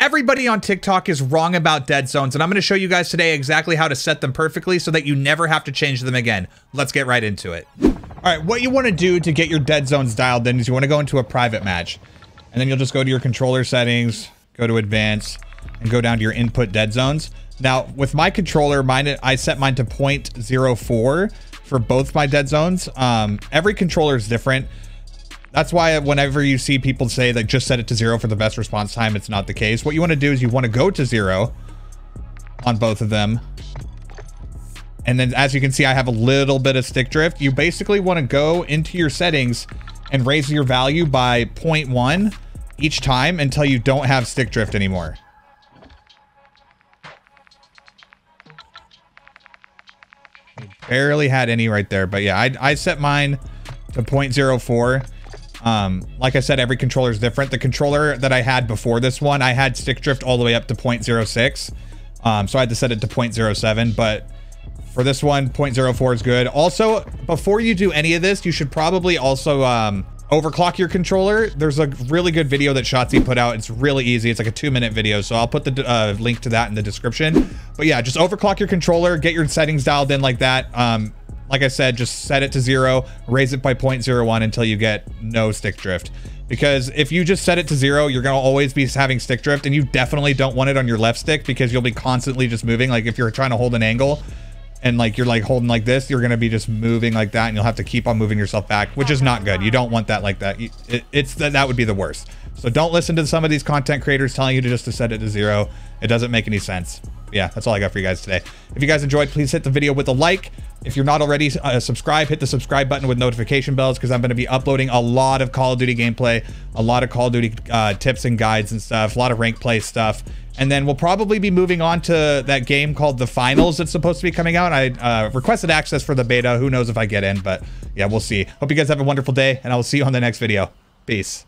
Everybody on TikTok is wrong about dead zones, and I'm going to show you guys today exactly how to set them perfectly so that you never have to change them again. Let's get right into it. All right, what you want to do to get your dead zones dialed in is you want to go into a private match, and then you'll just go to your controller settings, go to advanced, and go down to your input dead zones. Now, with my controller, mine I set mine to 0.04 for both my dead zones. Um, every controller is different. That's why whenever you see people say that just set it to zero for the best response time, it's not the case. What you want to do is you want to go to zero on both of them. And then as you can see, I have a little bit of stick drift. You basically want to go into your settings and raise your value by 0.1 each time until you don't have stick drift anymore. Barely had any right there, but yeah, I, I set mine to 0.04 um, like I said, every controller is different. The controller that I had before this one, I had stick drift all the way up to 0.06. Um, so I had to set it to 0.07, but for this one, 0.04 is good. Also, before you do any of this, you should probably also um, overclock your controller. There's a really good video that Shotzzy put out. It's really easy. It's like a two minute video. So I'll put the uh, link to that in the description. But yeah, just overclock your controller, get your settings dialed in like that. Um, like I said, just set it to zero, raise it by 0.01 until you get no stick drift. Because if you just set it to zero, you're going to always be having stick drift and you definitely don't want it on your left stick because you'll be constantly just moving. Like if you're trying to hold an angle and like you're like holding like this, you're to be just moving like that and you'll have to keep on moving yourself back, which is not good. You don't want that like that. It, it's that, would be the worst. So don't listen to some of these content creators telling you to just to set it to zero. It doesn't make any sense. Yeah, that's all I got for you guys today. If you guys enjoyed, please hit the video with a like. If you're not already uh, subscribed, hit the subscribe button with notification bells because I'm going to be uploading a lot of Call of Duty gameplay, a lot of Call of Duty uh, tips and guides and stuff, a lot of rank play stuff. And then we'll probably be moving on to that game called The Finals that's supposed to be coming out. I uh, requested access for the beta. Who knows if I get in, but yeah, we'll see. Hope you guys have a wonderful day, and I will see you on the next video. Peace.